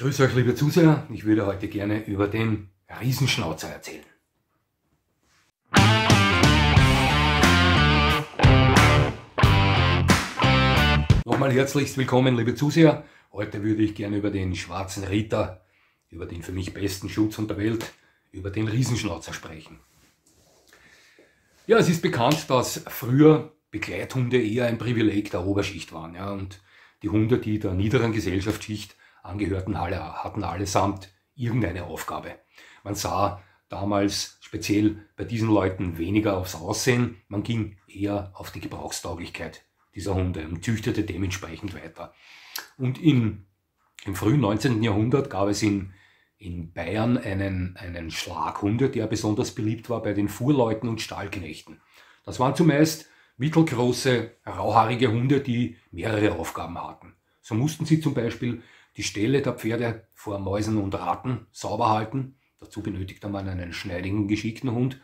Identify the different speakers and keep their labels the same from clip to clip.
Speaker 1: Grüß euch, liebe Zuseher. Ich würde heute gerne über den Riesenschnauzer erzählen. Nochmal herzlichst willkommen, liebe Zuseher. Heute würde ich gerne über den schwarzen Ritter, über den für mich besten Schutzhund der Welt, über den Riesenschnauzer sprechen. Ja, es ist bekannt, dass früher Begleithunde eher ein Privileg der Oberschicht waren. Ja, und die Hunde, die der niederen Gesellschaftsschicht angehörten, alle, hatten allesamt irgendeine Aufgabe. Man sah damals speziell bei diesen Leuten weniger aufs Aussehen, man ging eher auf die Gebrauchstauglichkeit dieser Hunde und züchtete dementsprechend weiter. Und in, im frühen 19. Jahrhundert gab es in, in Bayern einen, einen Schlaghunde, der besonders beliebt war bei den Fuhrleuten und Stallknechten. Das waren zumeist mittelgroße, rauhaarige Hunde, die mehrere Aufgaben hatten. So mussten sie zum Beispiel die Ställe der Pferde vor Mäusen und Ratten sauber halten. Dazu benötigte man einen schneidigen, geschickten Hund.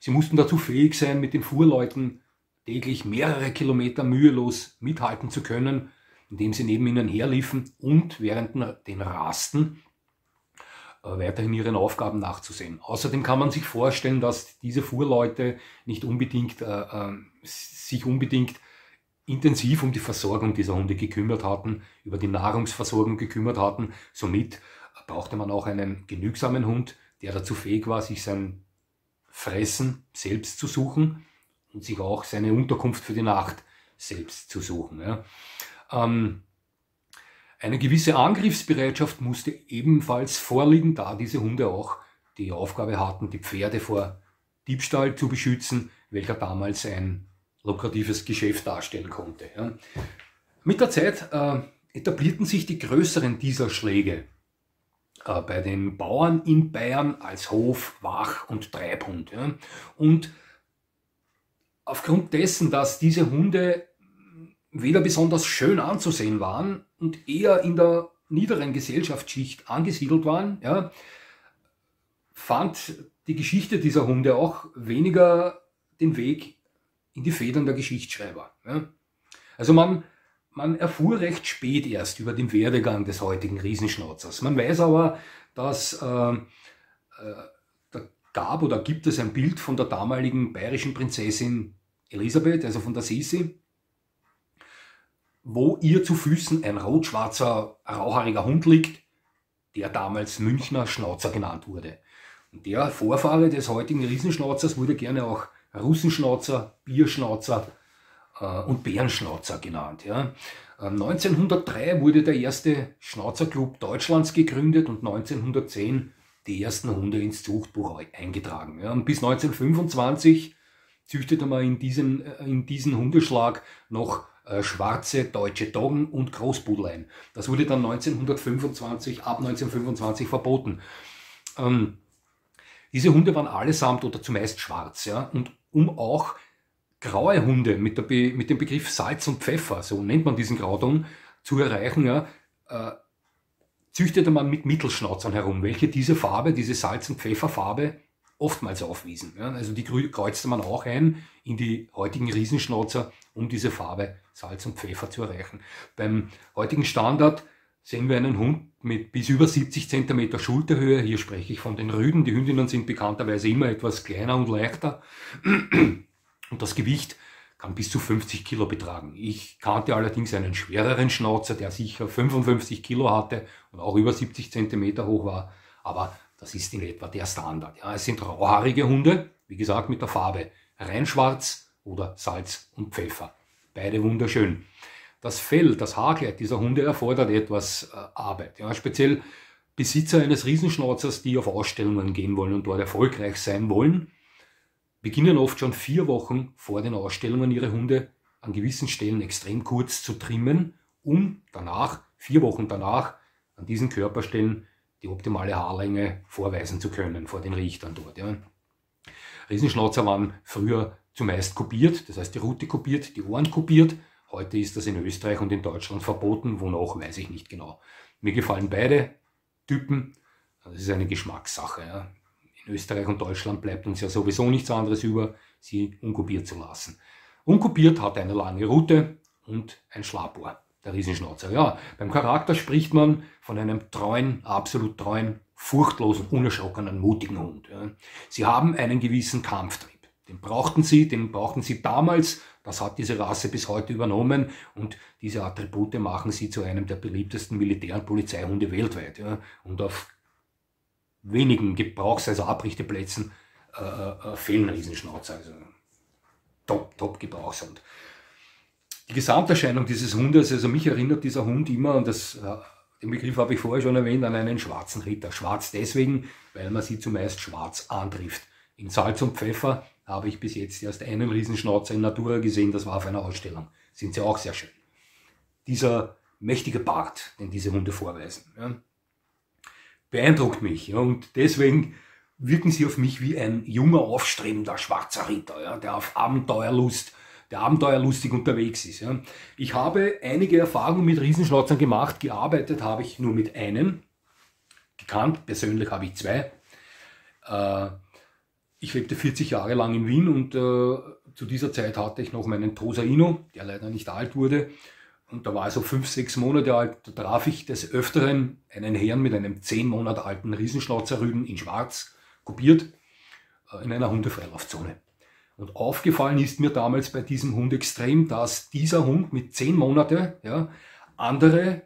Speaker 1: Sie mussten dazu fähig sein, mit den Fuhrleuten täglich mehrere Kilometer mühelos mithalten zu können, indem sie neben ihnen herliefen und während den Rasten äh, weiterhin ihren Aufgaben nachzusehen. Außerdem kann man sich vorstellen, dass diese Fuhrleute nicht unbedingt, äh, äh, sich unbedingt intensiv um die Versorgung dieser Hunde gekümmert hatten, über die Nahrungsversorgung gekümmert hatten. Somit brauchte man auch einen genügsamen Hund, der dazu fähig war, sich sein Fressen selbst zu suchen und sich auch seine Unterkunft für die Nacht selbst zu suchen. Ja. Ähm, eine gewisse Angriffsbereitschaft musste ebenfalls vorliegen, da diese Hunde auch die Aufgabe hatten, die Pferde vor Diebstahl zu beschützen, welcher damals ein lukratives Geschäft darstellen konnte. Ja. Mit der Zeit äh, etablierten sich die größeren dieser Schläge äh, bei den Bauern in Bayern als Hof, Wach und Treibhund. Ja. Und aufgrund dessen, dass diese Hunde weder besonders schön anzusehen waren und eher in der niederen Gesellschaftsschicht angesiedelt waren, ja, fand die Geschichte dieser Hunde auch weniger den Weg in die Federn der Geschichtsschreiber. Ja. Also man, man erfuhr recht spät erst über den Werdegang des heutigen Riesenschnauzers. Man weiß aber, dass äh, äh, da gab oder gibt es ein Bild von der damaligen bayerischen Prinzessin Elisabeth, also von der Sisi, wo ihr zu Füßen ein rot-schwarzer, rauhaariger Hund liegt, der damals Münchner Schnauzer genannt wurde. Und der Vorfahre des heutigen Riesenschnauzers wurde gerne auch Russenschnauzer, Bierschnauzer äh, und Bärenschnauzer genannt. Ja. 1903 ähm, wurde der erste Schnauzerclub Deutschlands gegründet und 1910 die ersten Hunde ins Zuchtbuch eingetragen. Ja. Und bis 1925 züchtete man in diesen, äh, in diesen Hundeschlag noch äh, schwarze deutsche Doggen und Großpudel Das wurde dann 1925, ab 1925 verboten. Ähm, diese Hunde waren allesamt oder zumeist schwarz. Ja? Und um auch graue Hunde mit, Be mit dem Begriff Salz und Pfeffer, so nennt man diesen Grauton, zu erreichen, ja, äh, züchtete man mit Mittelschnauzern herum, welche diese Farbe, diese Salz- und Pfefferfarbe oftmals aufwiesen. Ja. Also die kreuzte man auch ein in die heutigen Riesenschnauzer, um diese Farbe Salz und Pfeffer zu erreichen. Beim heutigen Standard sehen wir einen Hund mit bis über 70 cm Schulterhöhe. Hier spreche ich von den Rüden. Die Hündinnen sind bekannterweise immer etwas kleiner und leichter. Und das Gewicht kann bis zu 50 Kilo betragen. Ich kannte allerdings einen schwereren Schnauzer, der sicher 55 Kilo hatte und auch über 70 Zentimeter hoch war. Aber das ist in etwa der Standard. Ja, es sind rauhaarige Hunde, wie gesagt mit der Farbe reinschwarz oder Salz und Pfeffer. Beide wunderschön. Das Fell, das Haarkleid dieser Hunde erfordert etwas äh, Arbeit. Ja, speziell Besitzer eines Riesenschnauzers, die auf Ausstellungen gehen wollen und dort erfolgreich sein wollen, beginnen oft schon vier Wochen vor den Ausstellungen ihre Hunde an gewissen Stellen extrem kurz zu trimmen, um danach, vier Wochen danach, an diesen Körperstellen die optimale Haarlänge vorweisen zu können vor den Richtern dort. Ja. Riesenschnauzer waren früher zumeist kopiert, das heißt die Route kopiert, die Ohren kopiert. Heute ist das in Österreich und in Deutschland verboten, wonach weiß ich nicht genau. Mir gefallen beide Typen, das ist eine Geschmackssache. Ja. In Österreich und Deutschland bleibt uns ja sowieso nichts anderes über, sie unkopiert zu lassen. Unkopiert hat eine lange Route und ein Schlappohr. der Riesenschnauzer. Ja, beim Charakter spricht man von einem treuen, absolut treuen, furchtlosen, unerschrockenen, mutigen Hund. Ja. Sie haben einen gewissen Kampftrieb. Den brauchten sie, den brauchten sie damals, das hat diese Rasse bis heute übernommen und diese Attribute machen sie zu einem der beliebtesten Militär- und Polizeihunde weltweit. Ja. Und auf wenigen Gebrauchs-, also Abrichteplätzen äh, äh, fehlen Riesenschnauzer. Also top, top Gebrauchshund. Die Gesamterscheinung dieses Hundes, also mich erinnert dieser Hund immer, und das, äh, den Begriff habe ich vorher schon erwähnt, an einen schwarzen Ritter. Schwarz deswegen, weil man sie zumeist schwarz antrifft. In Salz und Pfeffer habe ich bis jetzt erst einen Riesenschnauzer in Natura gesehen, das war auf einer Ausstellung. Sind sie auch sehr schön. Dieser mächtige Bart, den diese Hunde vorweisen, ja, beeindruckt mich. Ja, und deswegen wirken sie auf mich wie ein junger, aufstrebender schwarzer Ritter, ja, der auf Abenteuerlust, der abenteuerlustig unterwegs ist. Ja. Ich habe einige Erfahrungen mit Riesenschnauzern gemacht, gearbeitet habe ich nur mit einem, gekannt, persönlich habe ich zwei. Äh, ich lebte 40 Jahre lang in Wien und äh, zu dieser Zeit hatte ich noch meinen Tosaino, der leider nicht alt wurde. Und da war er so fünf, sechs Monate alt. Da traf ich des Öfteren einen Herrn mit einem zehn Monate alten Riesenschnauzerrüden in Schwarz, kopiert, äh, in einer Hundefreilaufzone. Und aufgefallen ist mir damals bei diesem Hund extrem, dass dieser Hund mit zehn Monate ja, andere,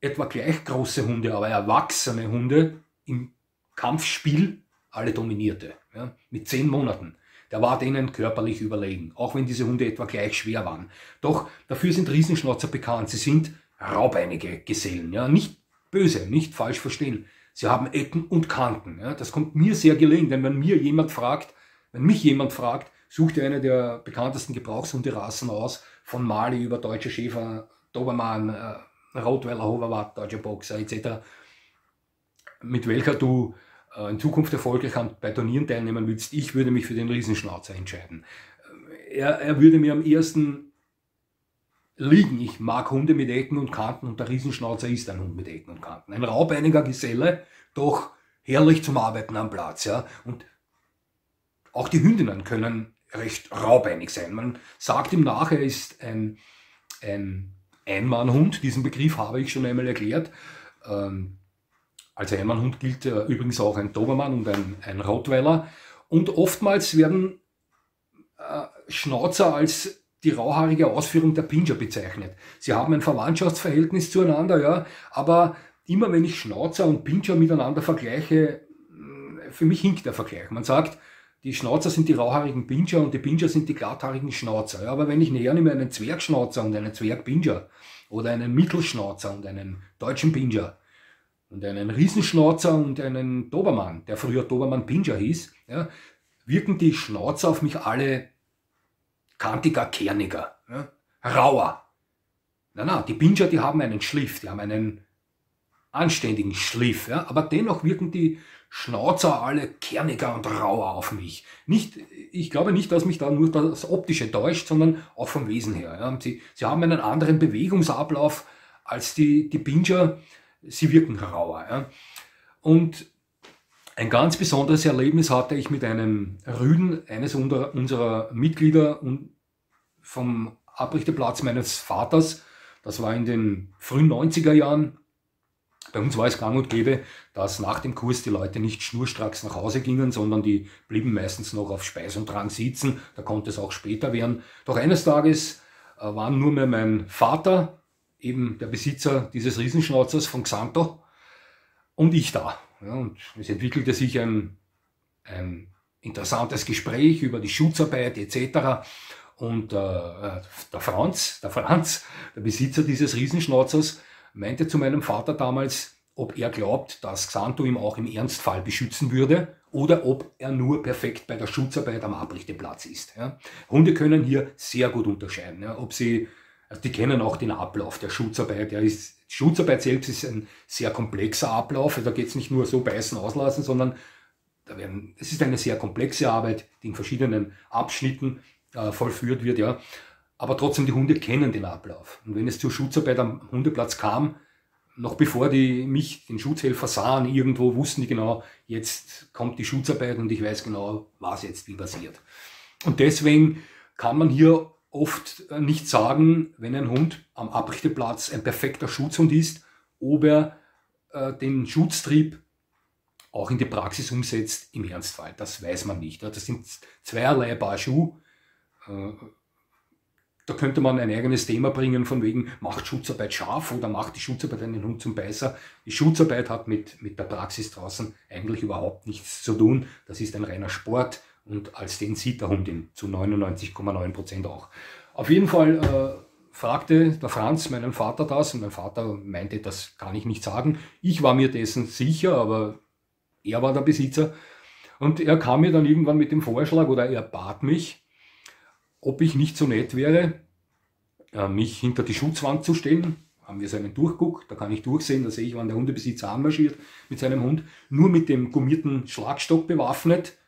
Speaker 1: etwa gleich große Hunde, aber erwachsene Hunde im Kampfspiel alle dominierte. Ja, mit zehn Monaten. Der war denen körperlich überlegen, auch wenn diese Hunde etwa gleich schwer waren. Doch dafür sind Riesenschnauzer bekannt. Sie sind raubeinige Gesellen. Ja, nicht böse, nicht falsch verstehen. Sie haben Ecken und Kanten. Ja, das kommt mir sehr gelegen, denn wenn mir jemand fragt, wenn mich jemand fragt, sucht ihr eine der bekanntesten Gebrauchshunderassen aus, von Mali über deutsche Schäfer, Dobermann, äh, Rottweiler, Hoverwart, deutscher Boxer etc., mit welcher du in Zukunft erfolgreich bei Turnieren teilnehmen willst, ich würde mich für den Riesenschnauzer entscheiden. Äh, er, er würde mir am ersten liegen. Ich mag Hunde mit Ecken und Kanten und der Riesenschnauzer ist ein Hund mit Ecken und Kanten. Ein raubeiniger Geselle, doch herrlich zum Arbeiten am Platz. Ja? Und auch die Hündinnen können recht raubeinig sein. Man sagt ihm nach, er ist ein, ein Einmannhund. Diesen Begriff habe ich schon einmal erklärt. Ähm, als Einmannhund gilt äh, übrigens auch ein Dobermann und ein, ein Rottweiler. Und oftmals werden äh, Schnauzer als die rauhaarige Ausführung der Pinscher bezeichnet. Sie haben ein Verwandtschaftsverhältnis zueinander, ja, aber immer wenn ich Schnauzer und Pinscher miteinander vergleiche, für mich hinkt der Vergleich. Man sagt, die Schnauzer sind die rauhaarigen Pinscher und die Pinscher sind die glatthaarigen Schnauzer. Ja, aber wenn ich näher nehme einen Zwergschnauzer und einen Zwergpinscher oder einen Mittelschnauzer und einen deutschen Pinscher, und einen Riesenschnauzer und einen Dobermann, der früher Dobermann Pinscher hieß, ja, wirken die Schnauzer auf mich alle kantiger, kerniger, ja, rauer. Na, na, die Pinscher, die haben einen Schliff, die haben einen anständigen Schliff, ja, aber dennoch wirken die Schnauzer alle kerniger und rauer auf mich. Nicht, ich glaube nicht, dass mich da nur das Optische täuscht, sondern auch vom Wesen her. Ja. Sie, sie haben einen anderen Bewegungsablauf als die, die Pinscher sie wirken rauer. Ja. Und ein ganz besonderes Erlebnis hatte ich mit einem Rüden, eines unserer Mitglieder vom Abrichterplatz meines Vaters. Das war in den frühen 90er Jahren. Bei uns war es gang und gäbe, dass nach dem Kurs die Leute nicht schnurstracks nach Hause gingen, sondern die blieben meistens noch auf Speis und Trank sitzen. Da konnte es auch später werden. Doch eines Tages äh, waren nur mehr mein Vater, eben der Besitzer dieses Riesenschnauzers von Xanto und ich da. Ja, und es entwickelte sich ein, ein interessantes Gespräch über die Schutzarbeit etc. Und äh, der Franz, der Franz, der Besitzer dieses Riesenschnauzers, meinte zu meinem Vater damals, ob er glaubt, dass Xanto ihm auch im Ernstfall beschützen würde oder ob er nur perfekt bei der Schutzarbeit am Abrichteplatz ist. Ja. Hunde können hier sehr gut unterscheiden, ja, ob sie also die kennen auch den Ablauf der Schutzarbeit. Ja, ist, Schutzarbeit selbst ist ein sehr komplexer Ablauf. Da geht es nicht nur so beißen, auslassen, sondern da werden, es ist eine sehr komplexe Arbeit, die in verschiedenen Abschnitten äh, vollführt wird. Ja. Aber trotzdem, die Hunde kennen den Ablauf. Und wenn es zur Schutzarbeit am Hundeplatz kam, noch bevor die mich, den Schutzhelfer sahen, irgendwo wussten die genau, jetzt kommt die Schutzarbeit und ich weiß genau, was jetzt wie passiert. Und deswegen kann man hier oft äh, nicht sagen, wenn ein Hund am Abrichteplatz ein perfekter Schutzhund ist, ob er äh, den Schutztrieb auch in die Praxis umsetzt im Ernstfall. Das weiß man nicht. Das sind zweierlei Paar Schuh. Äh, da könnte man ein eigenes Thema bringen von wegen, macht Schutzarbeit scharf oder macht die Schutzarbeit einen Hund zum Beißer. Die Schutzarbeit hat mit, mit der Praxis draußen eigentlich überhaupt nichts zu tun. Das ist ein reiner Sport und als den sieht der Hund ihn zu 99,9 Prozent auch. Auf jeden Fall äh, fragte der Franz meinen Vater das und mein Vater meinte, das kann ich nicht sagen. Ich war mir dessen sicher, aber er war der Besitzer. Und er kam mir dann irgendwann mit dem Vorschlag oder er bat mich, ob ich nicht so nett wäre, äh, mich hinter die Schutzwand zu stellen. Haben wir so einen Durchguck, da kann ich durchsehen, da sehe ich, wann der Hundebesitzer anmarschiert mit seinem Hund, nur mit dem gummierten Schlagstock bewaffnet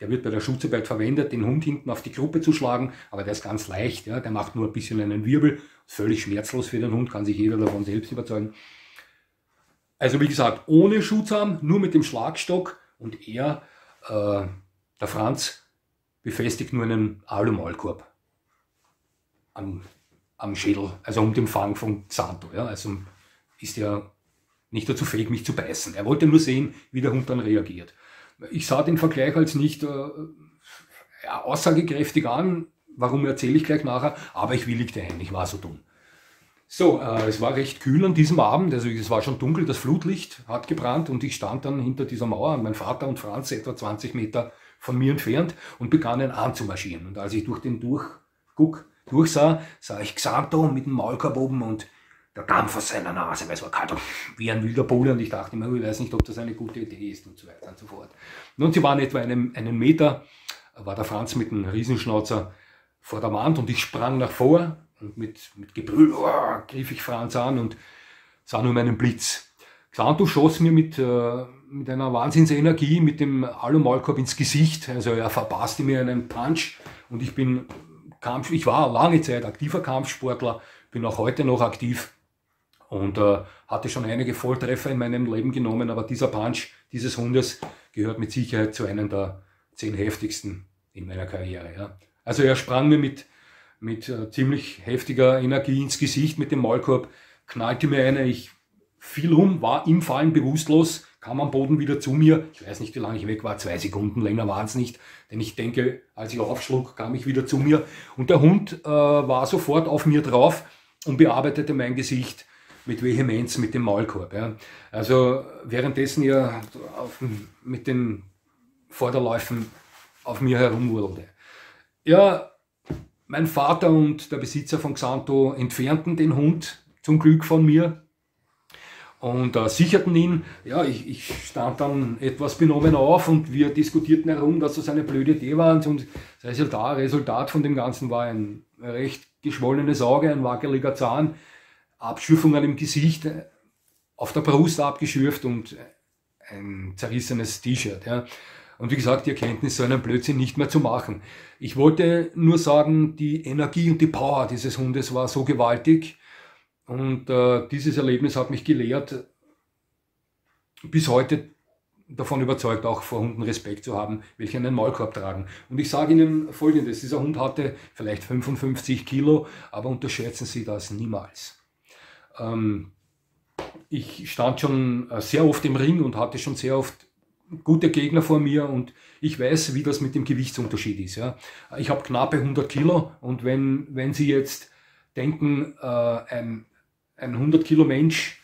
Speaker 1: der wird bei der Schutzarbeit verwendet, den Hund hinten auf die Gruppe zu schlagen, aber der ist ganz leicht, ja, der macht nur ein bisschen einen Wirbel, völlig schmerzlos für den Hund, kann sich jeder davon selbst überzeugen. Also wie gesagt, ohne Schutzarm, nur mit dem Schlagstock und er, äh, der Franz, befestigt nur einen Alumalkorb am, am Schädel, also um den Fang von Santo. Ja, also ist er nicht dazu fähig, mich zu beißen. Er wollte nur sehen, wie der Hund dann reagiert ich sah den Vergleich als nicht äh, ja, aussagekräftig an. Warum erzähle ich gleich nachher, aber ich willigte ein, ich war so dumm. So, äh, es war recht kühl an diesem Abend, also es war schon dunkel, das Flutlicht hat gebrannt und ich stand dann hinter dieser Mauer, mein Vater und Franz etwa 20 Meter von mir entfernt und begannen anzumarschieren. Und als ich durch den Durchguck durchsah, sah ich Xanto mit dem Maulkorb oben und der Dampf aus seiner Nase, weil es war kalt, wie ein wilder Bulle und ich dachte immer, ich weiß nicht, ob das eine gute Idee ist und so weiter und so fort. Und sie waren etwa einen, einen Meter, war der Franz mit einem Riesenschnauzer vor der Wand und ich sprang nach vor und mit, mit Gebrüll oh, griff ich Franz an und sah nur meinen Blitz. Xanto schoss mir mit, äh, mit einer Wahnsinnsenergie mit dem Alumalkorb ins Gesicht, also er verpasste mir einen Punch und ich bin Kampf, ich war lange Zeit aktiver Kampfsportler, bin auch heute noch aktiv und äh, hatte schon einige Volltreffer in meinem Leben genommen, aber dieser Punch dieses Hundes gehört mit Sicherheit zu einem der zehn heftigsten in meiner Karriere. Ja. Also er sprang mir mit, mit äh, ziemlich heftiger Energie ins Gesicht mit dem Maulkorb, knallte mir eine, ich fiel um, war im Fallen bewusstlos, kam am Boden wieder zu mir. Ich weiß nicht, wie lange ich weg war, zwei Sekunden, länger waren es nicht. Denn ich denke, als ich aufschlug, kam ich wieder zu mir. Und der Hund äh, war sofort auf mir drauf und bearbeitete mein Gesicht mit Vehemenz mit dem Maulkorb. Ja. Also währenddessen er auf, mit den Vorderläufen auf mir herumwurdelte. Ja, mein Vater und der Besitzer von Xanto entfernten den Hund zum Glück von mir und äh, sicherten ihn. Ja, ich, ich, stand dann etwas benommen auf und wir diskutierten herum, dass das eine blöde Idee war. Und das Resultat, Resultat von dem Ganzen war ein recht geschwollenes Auge, ein wackeliger Zahn, Abschürfungen im Gesicht, äh, auf der Brust abgeschürft und äh, ein zerrissenes T-Shirt. Ja. Und wie gesagt, die Erkenntnis, so einen Blödsinn nicht mehr zu machen. Ich wollte nur sagen, die Energie und die Power dieses Hundes war so gewaltig. Und äh, dieses Erlebnis hat mich gelehrt, bis heute davon überzeugt, auch vor Hunden Respekt zu haben, welche einen Maulkorb tragen. Und ich sage Ihnen Folgendes, dieser Hund hatte vielleicht 55 Kilo, aber unterschätzen Sie das niemals. Ähm, ich stand schon äh, sehr oft im Ring und hatte schon sehr oft gute Gegner vor mir und ich weiß, wie das mit dem Gewichtsunterschied ist. Ja. Ich habe knappe 100 Kilo und wenn, wenn Sie jetzt denken, äh, ein, ein 100 Kilo Mensch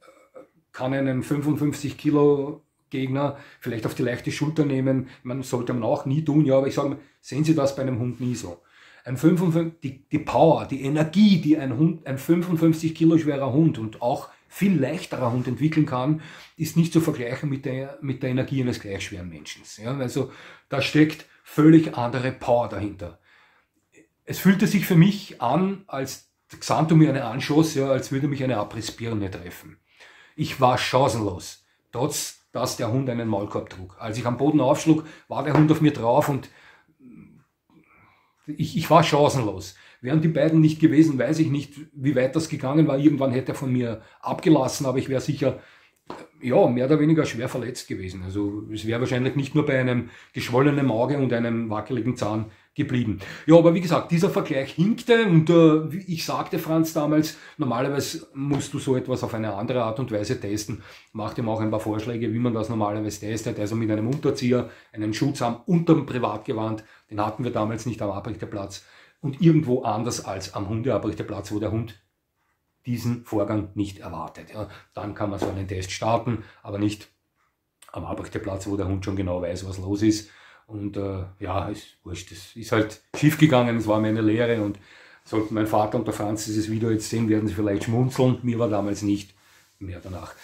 Speaker 1: äh, kann einen 55 Kilo Gegner vielleicht auf die leichte Schulter nehmen. Man sollte man auch nie tun, ja, aber ich sage, sehen Sie das bei einem Hund nie so. Ein 55, die, die Power, die Energie, die ein Hund, ein 55 Kilo schwerer Hund und auch viel leichterer Hund entwickeln kann, ist nicht zu vergleichen mit der, mit der Energie eines gleich schweren Menschen. Ja, also da steckt völlig andere Power dahinter. Es fühlte sich für mich an, als Xanto mir eine anschoss, ja, als würde mich eine Abrissbirne treffen. Ich war chancenlos, trotz dass der Hund einen Maulkorb trug. Als ich am Boden aufschlug, war der Hund auf mir drauf und ich, ich war chancenlos. Wären die beiden nicht gewesen, weiß ich nicht, wie weit das gegangen war. Irgendwann hätte er von mir abgelassen, aber ich wäre sicher ja, mehr oder weniger schwer verletzt gewesen. Also es wäre wahrscheinlich nicht nur bei einem geschwollenen Auge und einem wackeligen Zahn geblieben. Ja, aber wie gesagt, dieser Vergleich hinkte und äh, ich sagte Franz damals, normalerweise musst du so etwas auf eine andere Art und Weise testen. Machte ihm auch ein paar Vorschläge, wie man das normalerweise testet. Also mit einem Unterzieher, einen Schutzarm unterm Privatgewand, den hatten wir damals nicht am Abrichterplatz und irgendwo anders als am Hundeabrichterplatz, wo der Hund diesen Vorgang nicht erwartet. Ja, dann kann man so einen Test starten, aber nicht am Abrichterplatz, wo der Hund schon genau weiß, was los ist. Und äh, ja, ist wurscht, das ist halt schief gegangen, es war mir eine Lehre und sollten mein Vater und der Franz dieses Video jetzt sehen, werden sie vielleicht schmunzeln. Mir war damals nicht mehr danach.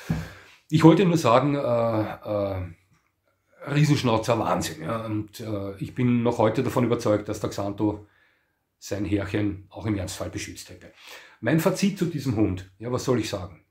Speaker 1: Ich wollte nur sagen, äh, äh, Riesenschnauzer Wahnsinn. Ja? Und äh, ich bin noch heute davon überzeugt, dass der Xanto sein Härchen auch im Ernstfall beschützt hätte. Mein Fazit zu diesem Hund, ja, was soll ich sagen?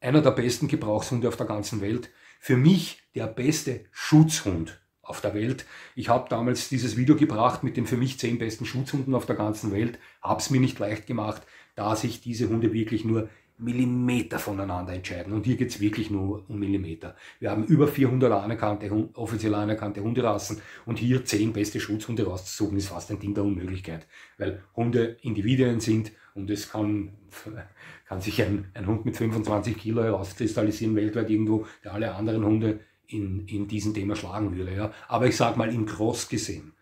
Speaker 1: Einer der besten Gebrauchshunde auf der ganzen Welt. Für mich der beste Schutzhund auf der Welt. Ich habe damals dieses Video gebracht mit den für mich zehn besten Schutzhunden auf der ganzen Welt. Habe es mir nicht leicht gemacht, da sich diese Hunde wirklich nur Millimeter voneinander entscheiden. Und hier geht es wirklich nur um Millimeter. Wir haben über 400 anerkannte, offiziell anerkannte Hunderassen und hier 10 beste Schutzhunde rauszusuchen, ist fast ein Ding der Unmöglichkeit. Weil Hunde Individuen sind und es kann, kann sich ein, ein Hund mit 25 Kilo herauskristallisieren weltweit irgendwo, der alle anderen Hunde in, in diesem Thema schlagen würde. Ja. Aber ich sage mal im Cross gesehen,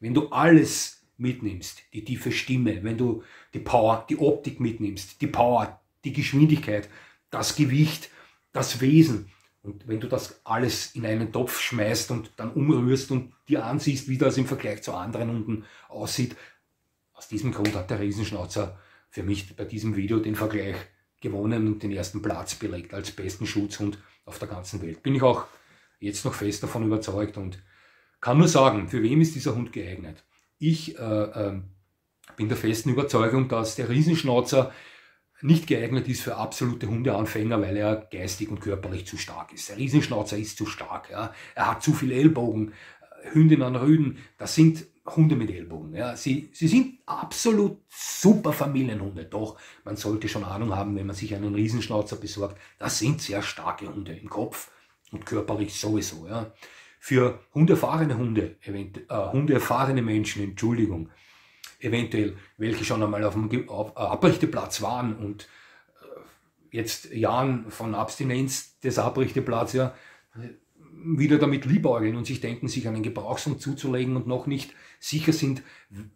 Speaker 1: wenn du alles mitnimmst, die tiefe Stimme, wenn du die Power, die Optik mitnimmst, die Power, die Geschwindigkeit, das Gewicht, das Wesen. Und wenn du das alles in einen Topf schmeißt und dann umrührst und dir ansiehst, wie das im Vergleich zu anderen Hunden aussieht, aus diesem Grund hat der Riesenschnauzer für mich bei diesem Video den Vergleich gewonnen und den ersten Platz belegt als besten Schutzhund auf der ganzen Welt. Bin ich auch jetzt noch fest davon überzeugt und kann nur sagen, für wem ist dieser Hund geeignet? Ich äh, äh, bin der festen Überzeugung, dass der Riesenschnauzer nicht geeignet ist für absolute Hundeanfänger, weil er geistig und körperlich zu stark ist. Der Riesenschnauzer ist zu stark. Ja. Er hat zu viele Ellbogen. Hündin an Rüden, das sind Hunde mit Ellbogen. Ja. Sie, sie sind absolut super Familienhunde. Doch, man sollte schon Ahnung haben, wenn man sich einen Riesenschnauzer besorgt. Das sind sehr starke Hunde im Kopf und körperlich sowieso. Ja. Für hundeerfahrene Hunde, äh, hundeerfahrene Menschen, Entschuldigung, eventuell welche schon einmal auf dem äh, Abrichteplatz waren und äh, jetzt Jahren von Abstinenz des Abrichteplatz ja, wieder damit liebäugeln und sich denken, sich einen Gebrauchshund zuzulegen und noch nicht sicher sind,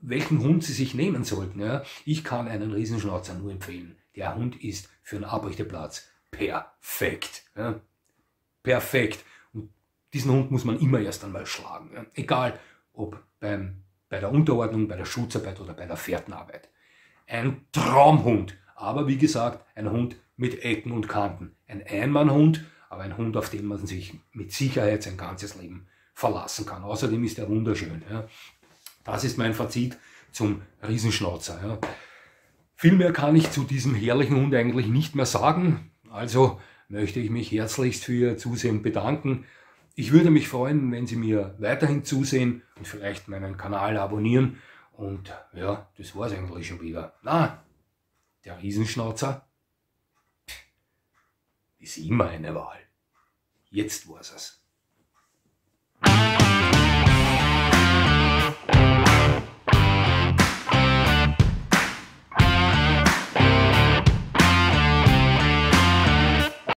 Speaker 1: welchen Hund sie sich nehmen sollten. Ja. Ich kann einen Riesenschnauzer nur empfehlen. Der Hund ist für einen Abrichteplatz perfekt. Ja. Perfekt. Und diesen Hund muss man immer erst einmal schlagen. Ja. Egal, ob beim bei der Unterordnung, bei der Schutzarbeit oder bei der Fährtenarbeit. Ein Traumhund, aber wie gesagt, ein Hund mit Ecken und Kanten. Ein Einmannhund, aber ein Hund, auf den man sich mit Sicherheit sein ganzes Leben verlassen kann. Außerdem ist er wunderschön. Ja. Das ist mein Fazit zum Riesenschnauzer. Ja. Viel mehr kann ich zu diesem herrlichen Hund eigentlich nicht mehr sagen. Also möchte ich mich herzlichst für Ihr Zusehen bedanken. Ich würde mich freuen, wenn Sie mir weiterhin zusehen und vielleicht meinen Kanal abonnieren. Und ja, das war's eigentlich schon wieder. Na, der Riesenschnauzer ist immer eine Wahl. Jetzt war's es.